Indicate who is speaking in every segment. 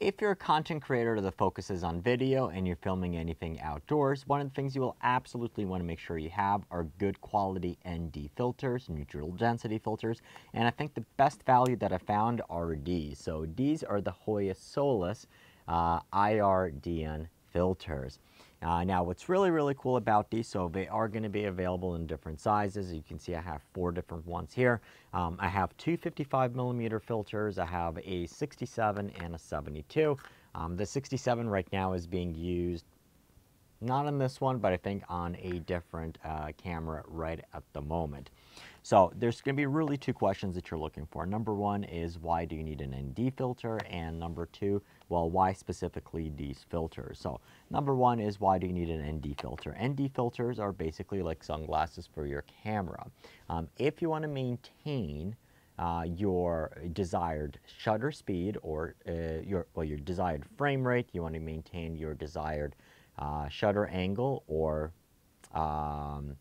Speaker 1: if you're a content creator that focuses on video and you're filming anything outdoors, one of the things you will absolutely want to make sure you have are good quality ND filters, neutral density filters, and I think the best value that I found are these. So these are the Hoya Solas uh, IRDN filters. Uh, now, what's really, really cool about these, so they are going to be available in different sizes. You can see I have four different ones here. Um, I have two 55 millimeter filters. I have a 67 and a 72. Um, the 67 right now is being used not on this one, but I think on a different uh, camera right at the moment. So there's going to be really two questions that you're looking for. Number one is why do you need an ND filter? And number two, well, why specifically these filters? So number one is why do you need an ND filter? ND filters are basically like sunglasses for your camera. Um, if you want to maintain uh, your desired shutter speed or uh, your, well, your desired frame rate, you want to maintain your desired uh, shutter angle or um,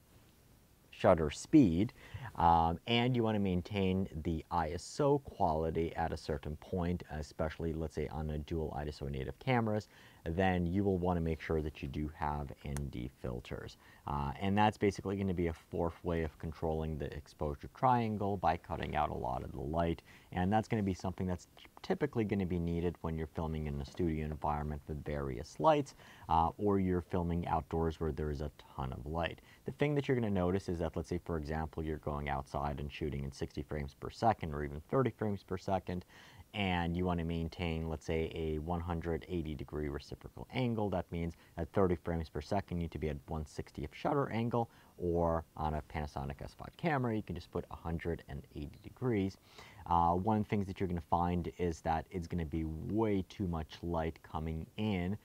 Speaker 1: shutter speed, um, and you want to maintain the ISO quality at a certain point, especially let's say on a dual ISO native cameras, then you will want to make sure that you do have ND filters. Uh, and that's basically going to be a fourth way of controlling the exposure triangle by cutting out a lot of the light. And that's going to be something that's typically going to be needed when you're filming in a studio environment with various lights uh, or you're filming outdoors where there's a ton of light. The thing that you're going to notice is that let's say for example you're going outside and shooting in 60 frames per second or even 30 frames per second and you want to maintain, let's say, a 180 degree reciprocal angle. That means at 30 frames per second, you need to be at 160th shutter angle, or on a Panasonic S5 camera, you can just put 180 degrees. Uh, one of the things that you're going to find is that it's going to be way too much light coming in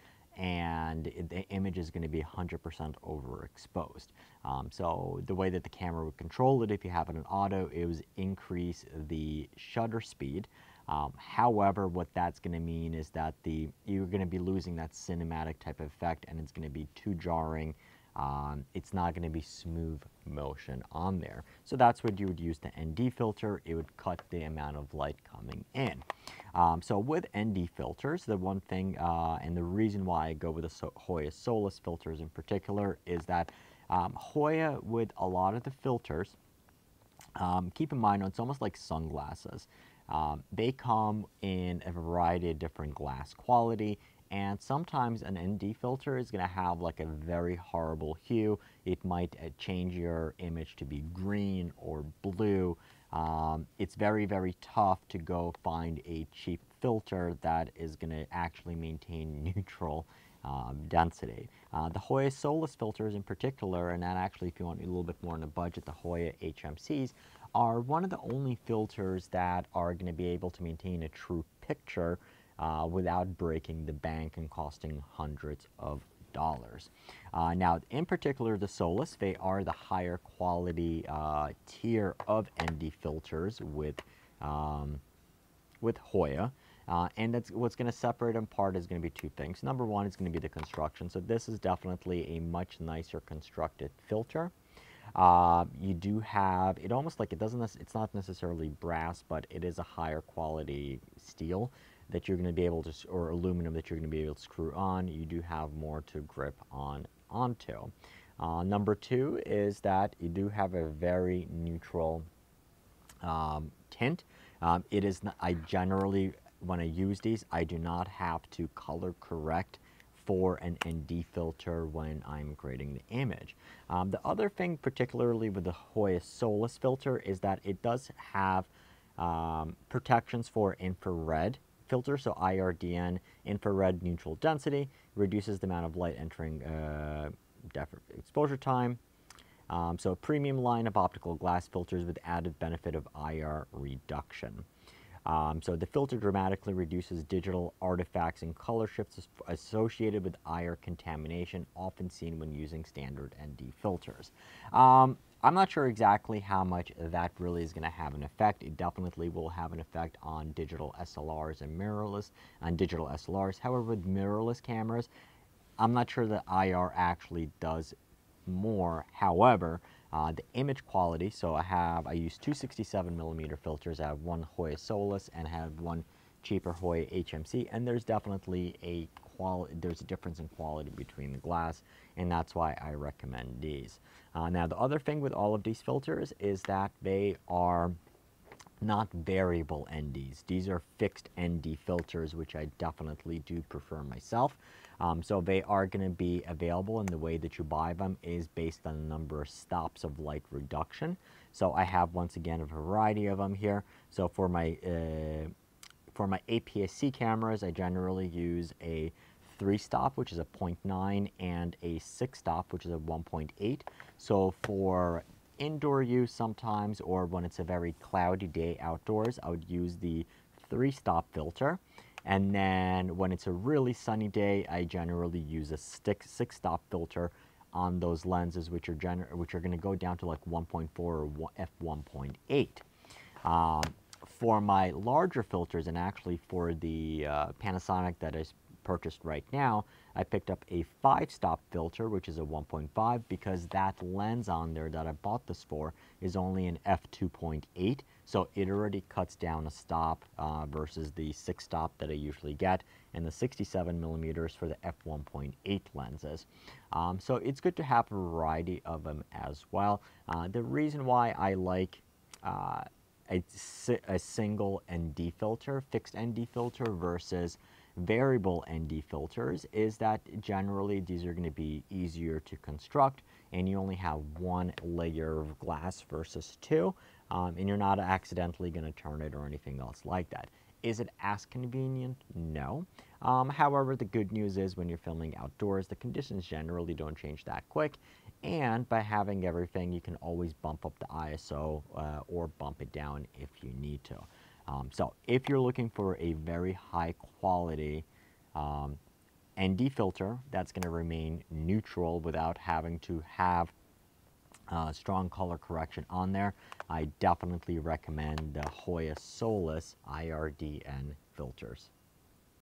Speaker 1: and the image is going to be 100% overexposed. Um, so the way that the camera would control it if you have it in auto is increase the shutter speed um, however, what that's going to mean is that the you're going to be losing that cinematic type of effect and it's going to be too jarring. Um, it's not going to be smooth motion on there. So that's what you would use the ND filter. It would cut the amount of light coming in. Um, so with ND filters, the one thing uh, and the reason why I go with the Hoya Solas filters in particular is that um, Hoya with a lot of the filters, um, keep in mind it's almost like sunglasses. Um, they come in a variety of different glass quality and sometimes an ND filter is going to have like a very horrible hue. It might uh, change your image to be green or blue. Um, it's very, very tough to go find a cheap filter that is going to actually maintain neutral um, density. Uh, the Hoya Solas filters in particular, and that actually if you want a little bit more on a budget, the Hoya HMCs are one of the only filters that are going to be able to maintain a true picture uh, without breaking the bank and costing hundreds of dollars. Uh, now, in particular, the Solas, they are the higher quality uh, tier of ND filters with, um, with Hoya. Uh, and that's what's going to separate them apart is going to be two things. Number one is going to be the construction. So this is definitely a much nicer constructed filter. Uh, you do have, it almost like it doesn't, it's not necessarily brass, but it is a higher quality steel that you're going to be able to, or aluminum that you're going to be able to screw on. You do have more to grip on onto. Uh, number two is that you do have a very neutral um, tint. Um, it is, not, I generally, when I use these, I do not have to color correct for an ND filter when I'm creating the image. Um, the other thing, particularly with the Hoya Solas filter, is that it does have um, protections for infrared filter, so IRDN, infrared neutral density, reduces the amount of light entering uh, exposure time. Um, so a premium line of optical glass filters with added benefit of IR reduction. Um, so the filter dramatically reduces digital artifacts and color shifts associated with IR contamination, often seen when using standard ND filters. Um, I'm not sure exactly how much that really is going to have an effect. It definitely will have an effect on digital SLRs and mirrorless, on digital SLRs. However, with mirrorless cameras, I'm not sure that IR actually does more. However, uh, the image quality, so I have, I use two 67 millimeter filters. I have one Hoya Solas and have one cheaper Hoya HMC, and there's definitely a quality, there's a difference in quality between the glass, and that's why I recommend these. Uh, now, the other thing with all of these filters is that they are not variable NDs. These are fixed ND filters, which I definitely do prefer myself. Um, so they are going to be available and the way that you buy them is based on the number of stops of light reduction. So I have, once again, a variety of them here. So for my, uh, for my APS-C cameras, I generally use a three stop, which is a 0.9, and a six stop, which is a 1.8. So for indoor use sometimes, or when it's a very cloudy day outdoors, I would use the three stop filter. And then when it's a really sunny day, I generally use a stick six stop filter on those lenses, which are which are going to go down to like 1.4 or f1.8. Um, for my larger filters, and actually for the uh, Panasonic that is purchased right now, I picked up a five stop filter, which is a 1.5, because that lens on there that I bought this for is only an f2.8. So it already cuts down a stop uh, versus the six stop that I usually get and the 67 millimeters for the f1.8 lenses. Um, so it's good to have a variety of them as well. Uh, the reason why I like uh, a, a single ND filter, fixed ND filter versus variable ND filters is that generally these are going to be easier to construct and you only have one layer of glass versus two um, and you're not accidentally going to turn it or anything else like that. Is it as convenient? No. Um, however, the good news is when you're filming outdoors, the conditions generally don't change that quick. And by having everything, you can always bump up the ISO uh, or bump it down if you need to. Um, so if you're looking for a very high quality um, ND filter that's going to remain neutral without having to have uh, strong color correction on there, I definitely recommend the Hoya Solas IRDN filters.